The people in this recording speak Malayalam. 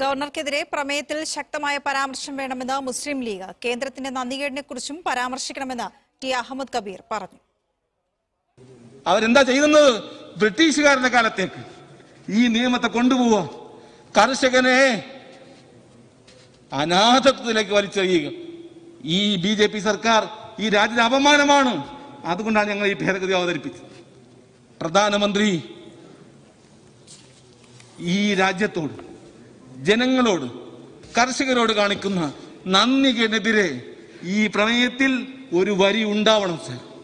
ഗവർണർക്കെതിരെ പ്രമേയത്തിൽ ശക്തമായ പരാമർശം വേണമെന്ന് മുസ്ലിം ലീഗ്. കേന്ദ്രത്തിന്റെ നന്ദികേടിനെ കുറിച്ചും പരാമർശിക്കണമെന്ന് ടി അഹമ്മദ് കബീർ പറഞ്ഞു. അവരെന്താ ചെയ്യുന്നത്? ബ്രിട്ടീഷുകാരുടെ കാലത്തേക്ക് ഈ നിയമത്തെ കൊണ്ടുപോവുക കർഷകനെ അനാഥത്വത്തിലേക്ക് വലിച്ചെറിയുക ഈ ബി ജെ പി സർക്കാർ ഈ രാജ്യത്തെ അപമാനമാണ്. അതുകൊണ്ടാണ് ഞങ്ങൾ ഈ ഭേദഗതി അവതരിപ്പിച്ചത്. പ്രധാനമന്ത്രി ഈ രാജ്യത്തോട് ജനങ്ങളോട് കർഷകരോട് കാണിക്കുന്ന നന്ദിക്കെതിരെ ഈ പ്രമേയത്തിൽ ഒരു വരി ഉണ്ടാവണം സാർ.